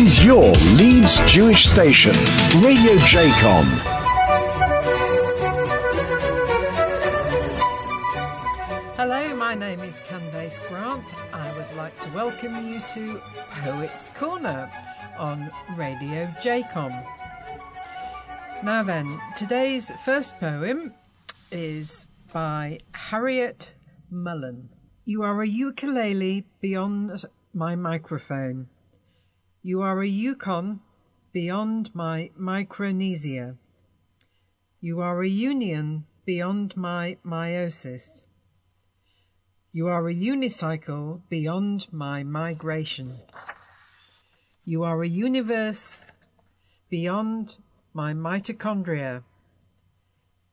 This is your Leeds Jewish station, Radio JCOM. Hello, my name is Candace Grant. I would like to welcome you to Poets Corner on Radio JCOM. Now then, today's first poem is by Harryette Mullen. You are a ukulele beyond my microphone. You are a Yukon beyond my Micronesia. You are a union beyond my meiosis. You are a unicycle beyond my migration. You are a universe beyond my mitochondria.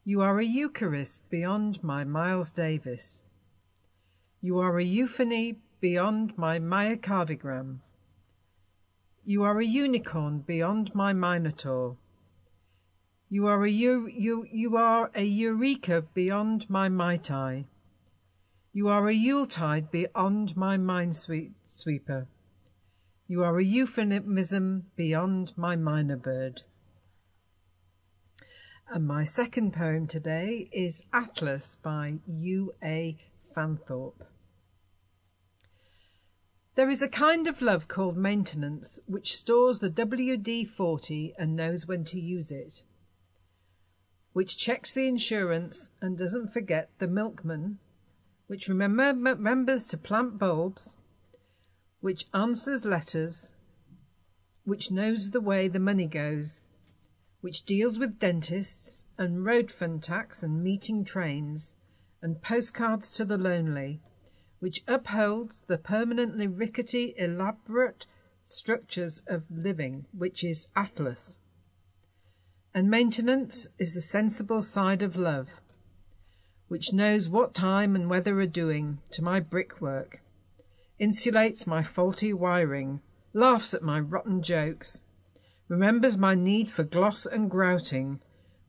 You are a Eucharist beyond my Miles Davis. You are a euphony beyond my myocardiogram. You are a unicorn beyond my minotaur. You are a you, you, you are a eureka beyond my mitai. You are a yuletide beyond my minesweeper. You are a euphemism beyond my myna bird. And my second poem today is Atlas by U. A. Fanthorpe. There is a kind of love called maintenance which stores the WD 40 and knows when to use it, which checks the insurance and doesn't forget the milkman, which remember, remembers to plant bulbs, which answers letters, which knows the way the money goes, which deals with dentists and road fund tax and meeting trains and postcards to the lonely which upholds the permanently rickety, elaborate structures of living, which is Atlas. And maintenance is the sensible side of love, which knows what time and weather are doing to my brickwork, insulates my faulty wiring, laughs at my rotten jokes, remembers my need for gloss and grouting,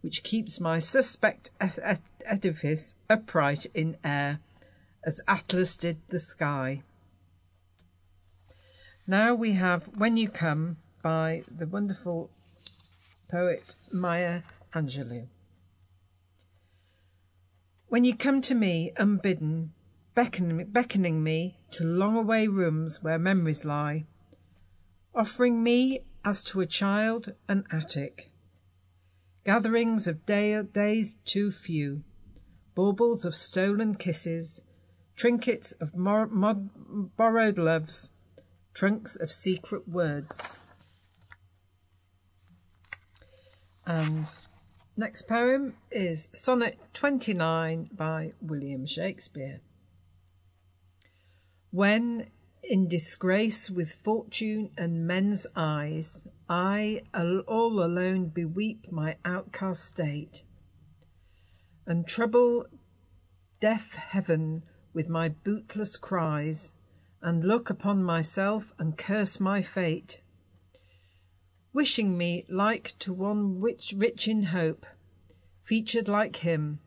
which keeps my suspect edifice upright in air as Atlas did the sky. Now we have When You Come by the wonderful poet Maya Angelou. When you come to me unbidden, beckoning, beckoning me to long away rooms where memories lie, offering me as to a child an attic, gatherings of day, days too few, baubles of stolen kisses, trinkets of borrowed loves, trunks of secret words. And next poem is Sonnet 29 by William Shakespeare. When in disgrace with fortune and men's eyes, I all alone beweep my outcast state, and trouble deaf heaven with my bootless cries, and look upon myself and curse my fate, wishing me like to one which rich in hope, featured like him,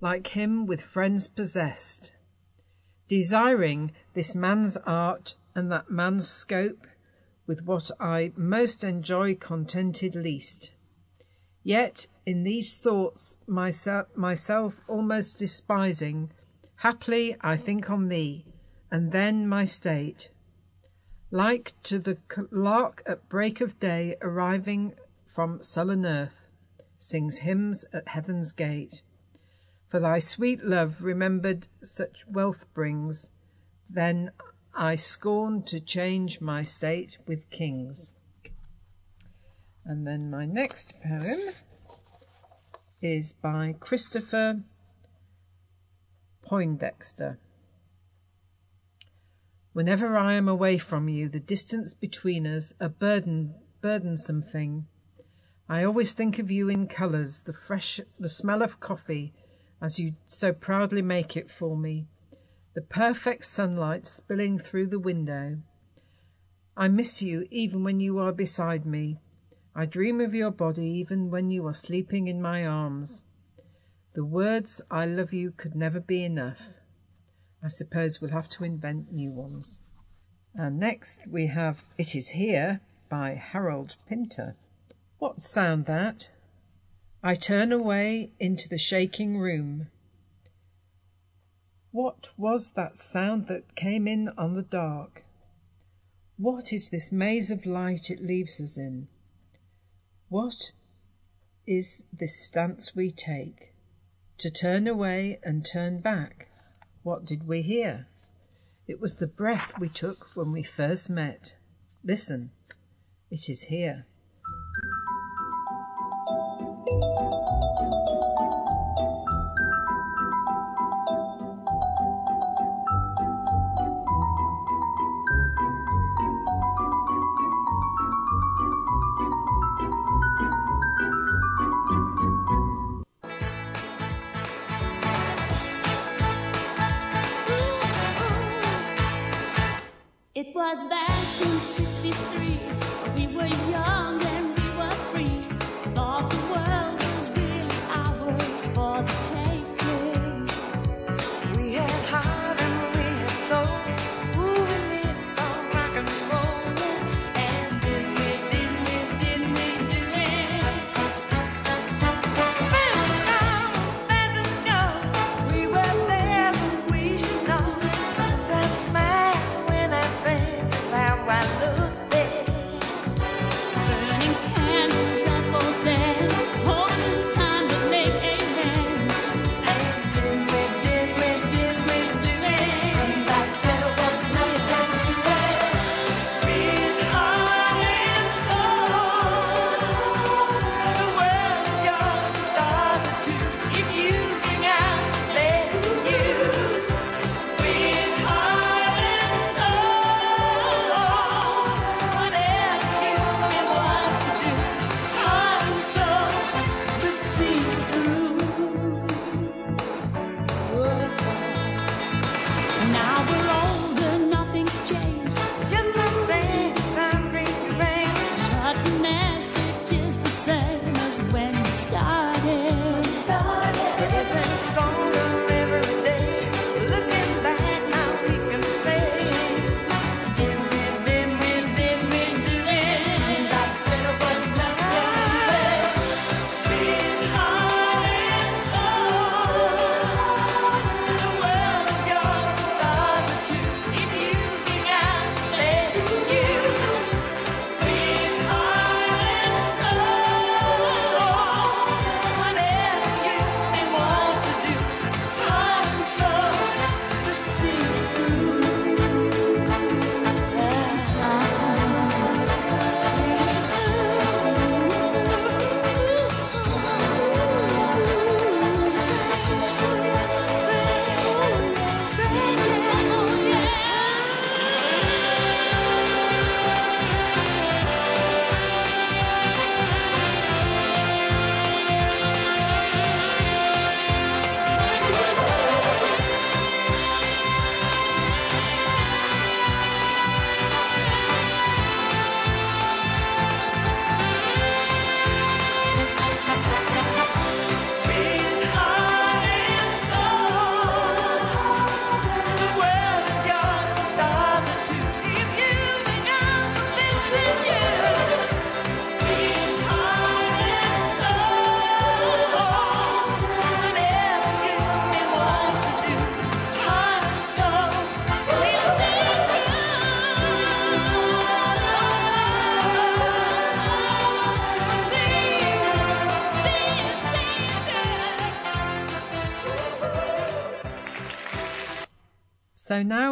like him with friends possessed, desiring this man's art and that man's scope, with what I most enjoy contented least. Yet in these thoughts myself, myself almost despising, Haply I think on thee, and then my state, like to the lark at break of day arriving from sullen earth, sings hymns at heaven's gate. For thy sweet love remembered such wealth brings, then I scorn to change my state with kings. And then my next poem is by Christopher Poindexter. Whenever I am away from you, the distance between us a burden, burdensome thing. I always think of you in colours, the fresh, the smell of coffee, as you so proudly make it for me, the perfect sunlight spilling through the window. I miss you even when you are beside me. I dream of your body even when you are sleeping in my arms. The words I love you could never be enough. I suppose we'll have to invent new ones. And next we have It Is Here by Harold Pinter. What sound that? I turn away into the shaking room. What was that sound that came in on the dark? What is this maze of light it leaves us in? What is this stance we take? To turn away and turn back. What did we hear? It was the breath we took when we first met. Listen, it is here. 63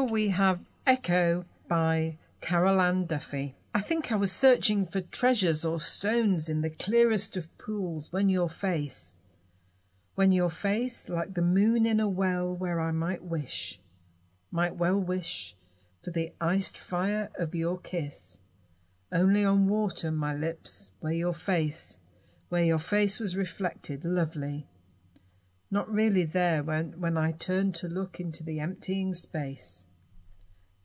we have Echo by Carol Ann Duffy. I think I was searching for treasures or stones in the clearest of pools when your face, when your face, like the moon in a well where I might wish, might well wish for the iced fire of your kiss. Only on water, my lips, where your face, where your face was reflected, lovely, not really there when, when I turned to look into the emptying space,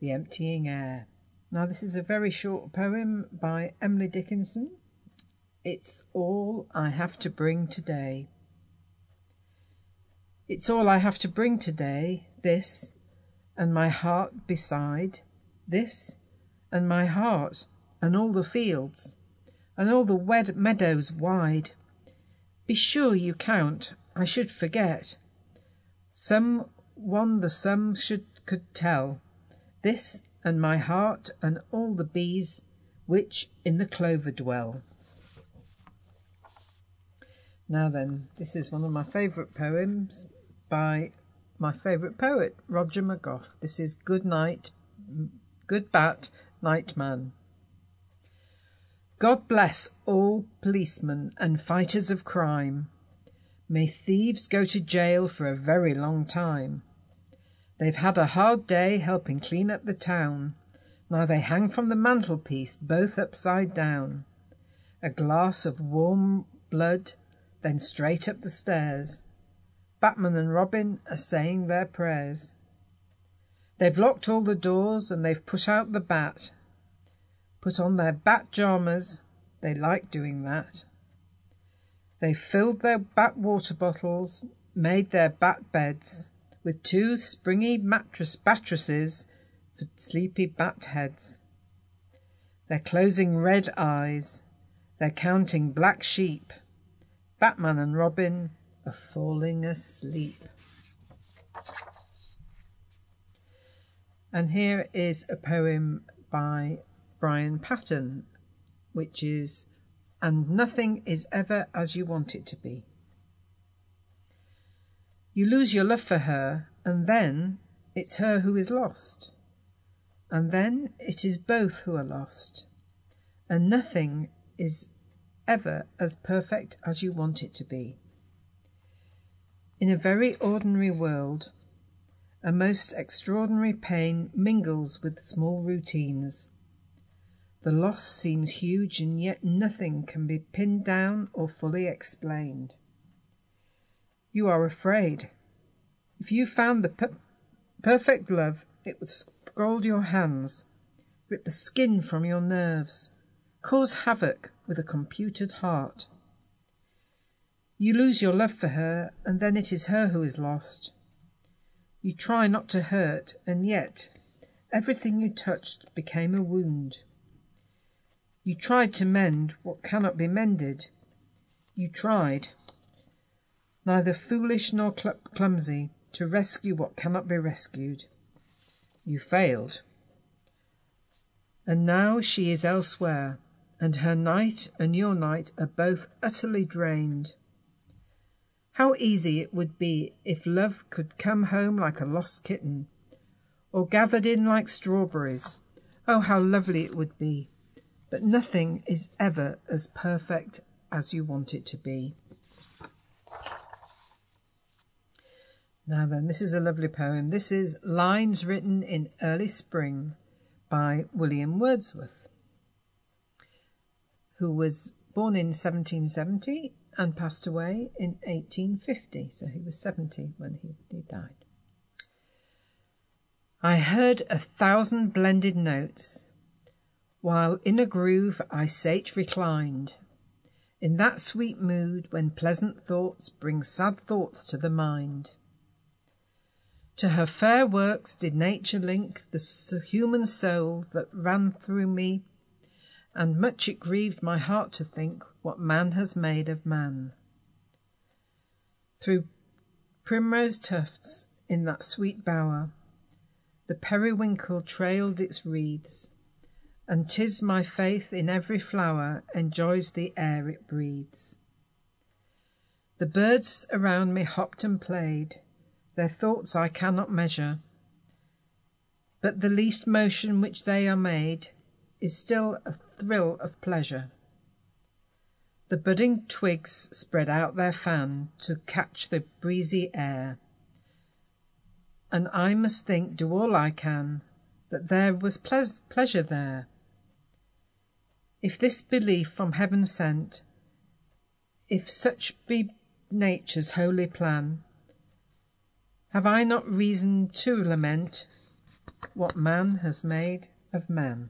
the emptying air. Now, this is a very short poem by Emily Dickinson. It's all I have to bring today. It's all I have to bring today, this, and my heart beside, this, and my heart, and all the fields, and all the wed- meadows wide. Be sure you count, I should forget. Some one the sum should could tell. This and my heart and all the bees which in the clover dwell. Now then, this is one of my favourite poems by my favourite poet, Roger McGough. This is Good Night, Good Bat, Night Man. God bless all policemen and fighters of crime. May thieves go to jail for a very long time. They've had a hard day helping clean up the town. Now they hang from the mantelpiece, both upside down. A glass of warm blood, then straight up the stairs. Batman and Robin are saying their prayers. They've locked all the doors and they've put out the bat. Put on their bat jammers, they like doing that. They filled their bat water bottles, made their bat beds with two springy mattress mattresses for sleepy bat heads. They're closing red eyes, they're counting black sheep. Batman and Robin are falling asleep. And here is a poem by Brian Patten, which is And Nothing is Ever as You Want It to Be. You lose your love for her, and then it's her who is lost. And then it is both who are lost. And nothing is ever as perfect as you want it to be. In a very ordinary world, a most extraordinary pain mingles with small routines the loss seems huge, and yet nothing can be pinned down or fully explained. You are afraid. If you found the per- perfect love, it would scald your hands, rip the skin from your nerves, cause havoc with a computed heart. You lose your love for her, and then it is her who is lost. You try not to hurt, and yet everything you touched became a wound. You tried to mend what cannot be mended. You tried, neither foolish nor cl- clumsy, to rescue what cannot be rescued. You failed. And now she is elsewhere, and her night and your night are both utterly drained. How easy it would be if love could come home like a lost kitten, or gathered in like strawberries. Oh, how lovely it would be! but nothing is ever as perfect as you want it to be. Now, then, this is a lovely poem. This is Lines Written in Early Spring by William Wordsworth, who was born in 1770 and passed away in 1850. So he was 70 when he, he died. I heard a thousand blended notes while in a groove I sate reclined, in that sweet mood when pleasant thoughts bring sad thoughts to the mind. To her fair works did nature link the human soul that ran through me, and much it grieved my heart to think what man has made of man. Through primrose tufts in that sweet bower, the periwinkle trailed its wreaths, and 'tis my faith in every flower enjoys the air it breathes. The birds around me hopped and played, their thoughts I cannot measure, but the least motion which they are made is still a thrill of pleasure. The budding twigs spread out their fan to catch the breezy air, and I must think, do all I can, that there was pleasure there. If this belief from heaven sent, if such be nature's holy plan, have I not reason to lament what man has made of man?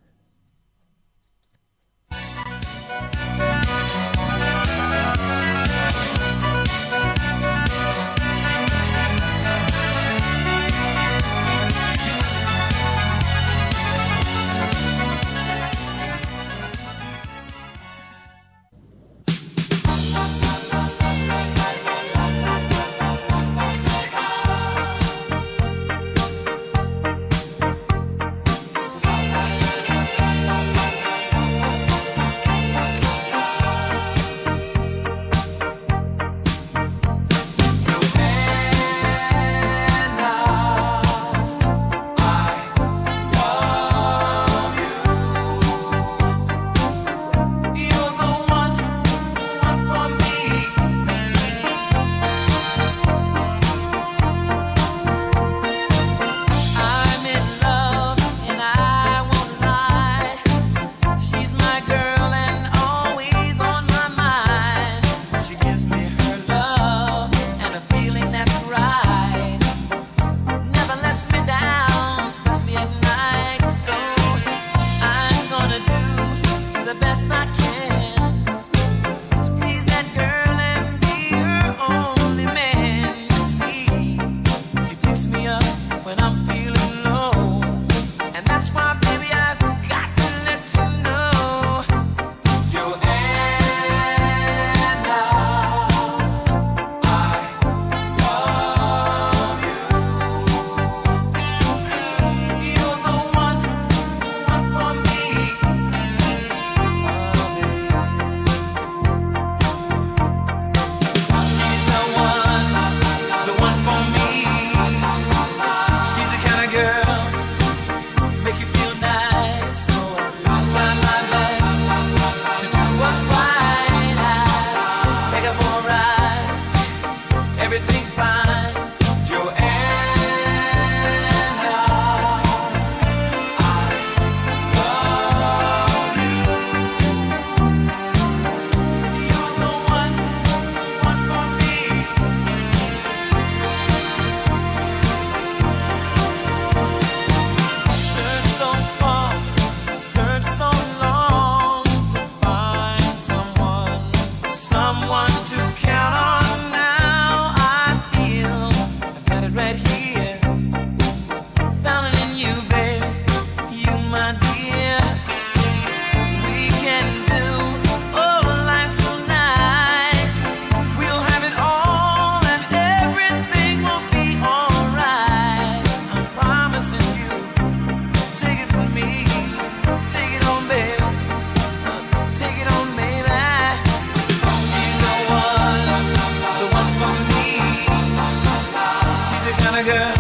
girl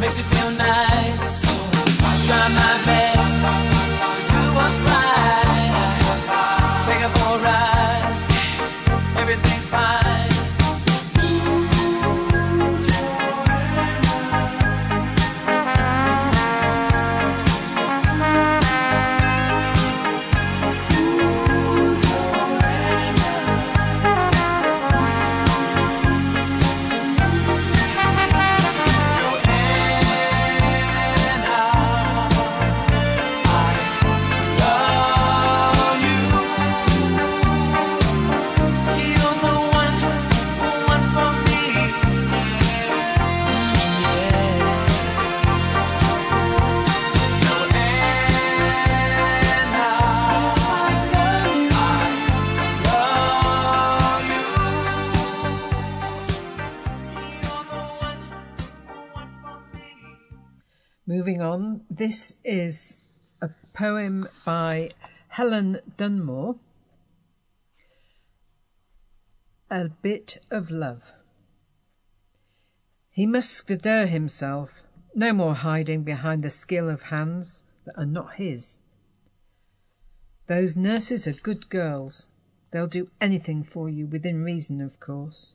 makes you feel nice. Moving on, this is a poem by Helen Dunmore. A bit of love. He must stir himself, no more hiding behind the skill of hands that are not his. Those nurses are good girls. They'll do anything for you within reason, of course.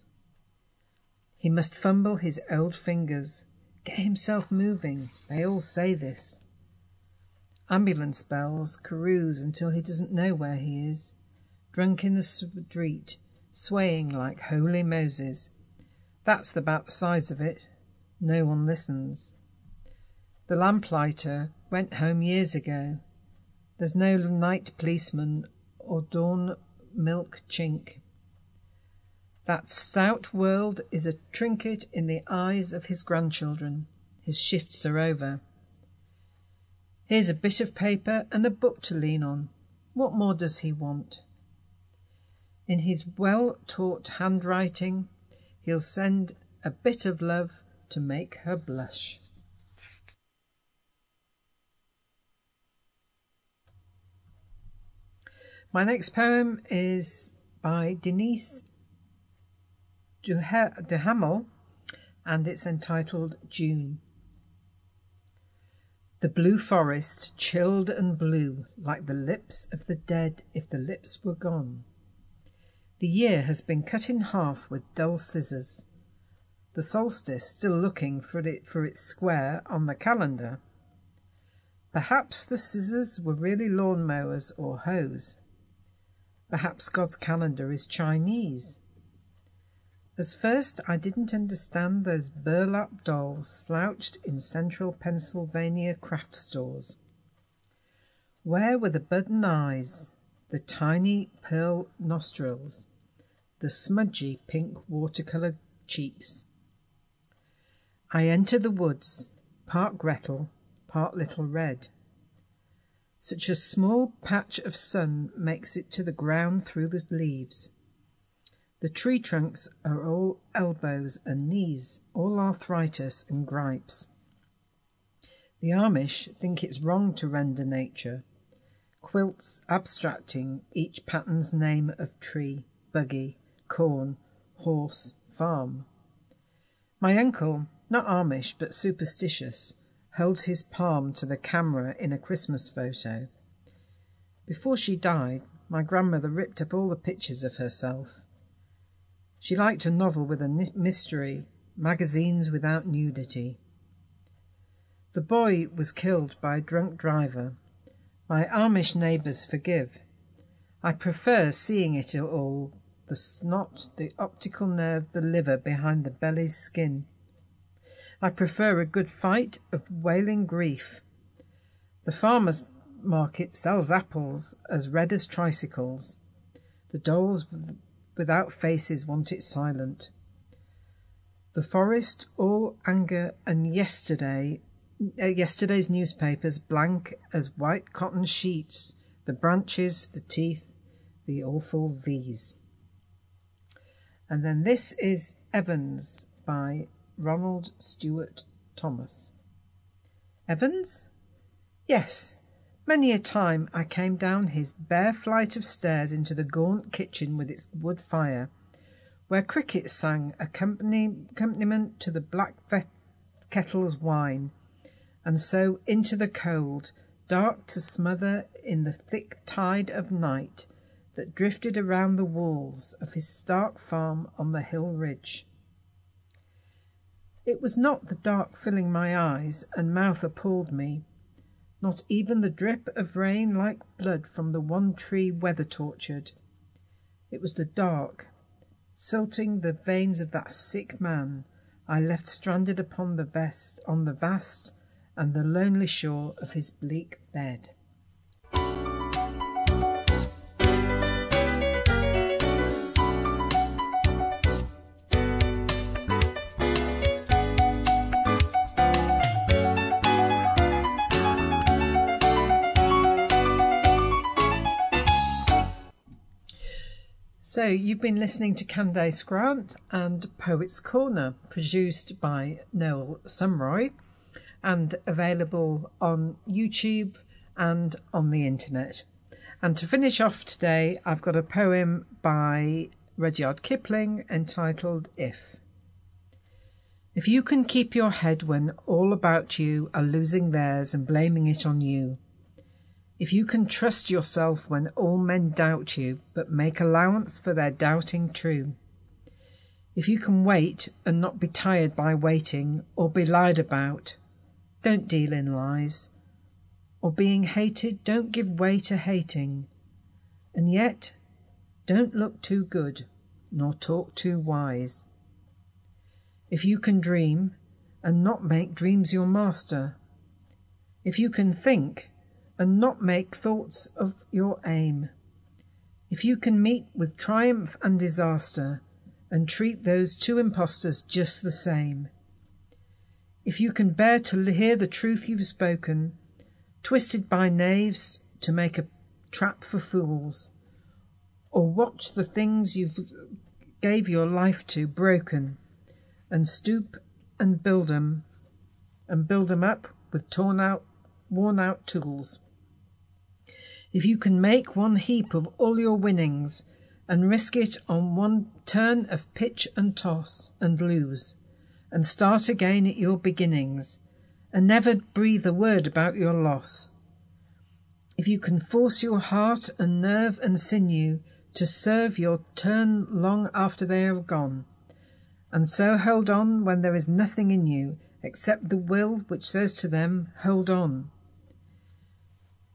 He must fumble his old fingers, get himself moving. They all say this. Ambulance bells carouse until he doesn't know where he is, drunk in the street, swaying like holy Moses. That's about the size of it. No one listens. The lamplighter went home years ago. There's no night policeman or dawn milk chink. That stout world is a trinket in the eyes of his grandchildren. His shifts are over. Here's a bit of paper and a book to lean on. What more does he want? In his well taught handwriting, he'll send a bit of love to make her blush. My next poem is by Denise Duha- de Hamel and it's entitled June. The blue forest, chilled and blue, like the lips of the dead if the lips were gone. The year has been cut in half with dull scissors. The solstice still looking for it for its square on the calendar. Perhaps the scissors were really lawn mowers or hoes. Perhaps God's calendar is Chinese. As first I didn't understand those burlap dolls slouched in central Pennsylvania craft stores. Where were the button eyes, the tiny pearl nostrils, the smudgy pink watercolour cheeks? I enter the woods, part Gretel, part Little Red. Such a small patch of sun makes it to the ground through the leaves. The tree trunks are all elbows and knees, all arthritis and gripes. The Amish think it's wrong to render nature, quilts abstracting each pattern's name of tree, buggy, corn, horse, farm. My uncle, not Amish but superstitious, holds his palm to the camera in a Christmas photo. Before she died, my grandmother ripped up all the pictures of herself. She liked a novel with a mystery, magazines without nudity. The boy was killed by a drunk driver. My Amish neighbours forgive. I prefer seeing it all the snot, the optical nerve, the liver behind the belly's skin. I prefer a good fight of wailing grief. The farmer's market sells apples as red as tricycles. The dolls without faces want it silent. The forest all anger and yesterday uh, yesterday's newspapers blank as white cotton sheets, the branches, the teeth, the awful V's. And then this is Evans by Ronald Stuart Thomas. Evans? Yes. Many a time I came down his bare flight of stairs into the gaunt kitchen with its wood fire, where crickets sang accompaniment to the black kettles whine, and so into the cold, dark to smother in the thick tide of night that drifted around the walls of his stark farm on the hill ridge. It was not the dark filling my eyes and mouth appalled me, not even the drip of rain like blood from the one tree weather tortured. It was the dark, silting the veins of that sick man I left stranded upon the vest on the vast and the lonely shore of his bleak bed. So, you've been listening to Candace Grant and Poets Corner, produced by Noel Sumroy and available on YouTube and on the internet. And to finish off today, I've got a poem by Rudyard Kipling entitled If. If you can keep your head when all about you are losing theirs and blaming it on you, if you can trust yourself when all men doubt you, but make allowance for their doubting true. If you can wait and not be tired by waiting or be lied about, don't deal in lies. Or being hated, don't give way to hating. And yet, don't look too good, nor talk too wise. If you can dream and not make dreams your master, if you can think and not make thoughts of your aim. If you can meet with triumph and disaster and treat those two impostors just the same. If you can bear to hear the truth you've spoken, twisted by knaves to make a trap for fools, or watch the things you've gave your life to broken, and stoop and build 'em, and build 'em up with torn out, worn out tools. If you can make one heap of all your winnings and risk it on one turn of pitch and toss and lose, and start again at your beginnings, and never breathe a word about your loss. If you can force your heart and nerve and sinew to serve your turn long after they are gone, and so hold on when there is nothing in you except the will which says to them, Hold on.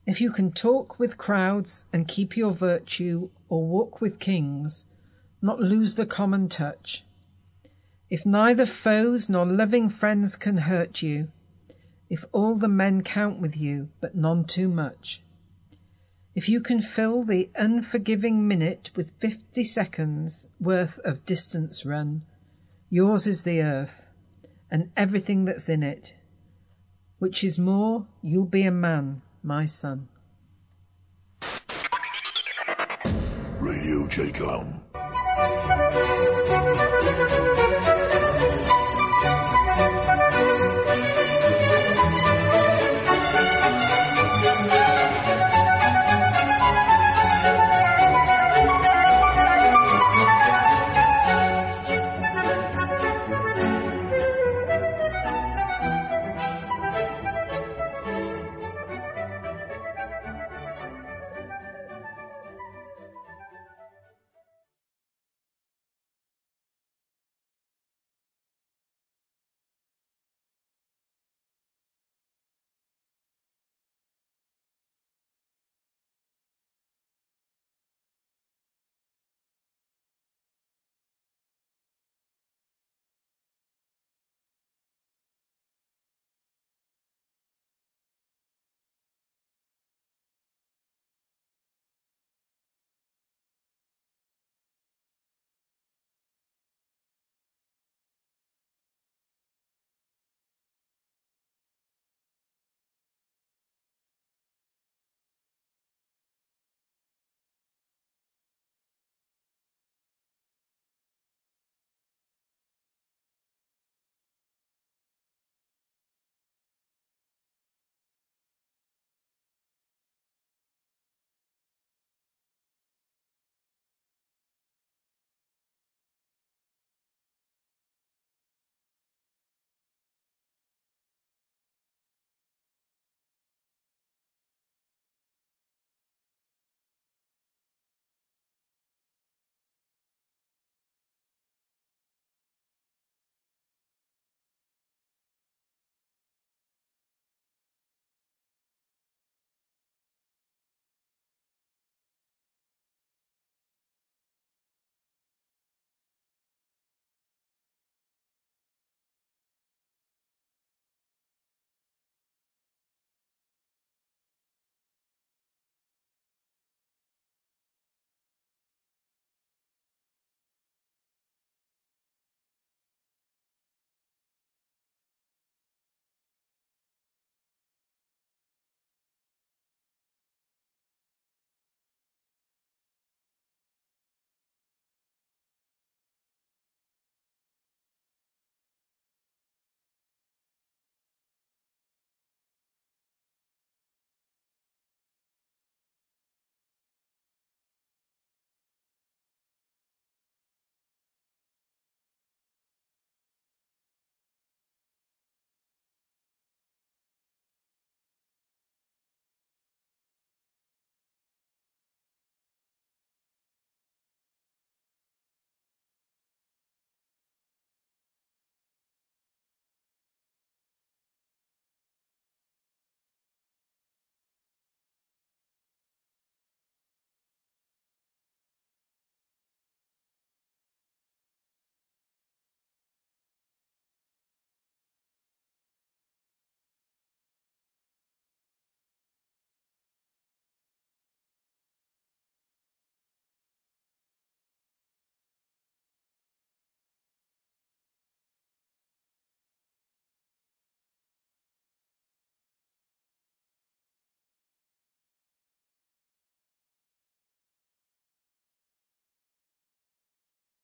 If you can talk with crowds and keep your virtue, or walk with kings, not lose the common touch. If neither foes nor loving friends can hurt you, if all the men count with you, but none too much. If you can fill the unforgiving minute with fifty seconds worth of distance run, yours is the earth and everything that's in it. Which is more, you'll be a man my son. Radio J.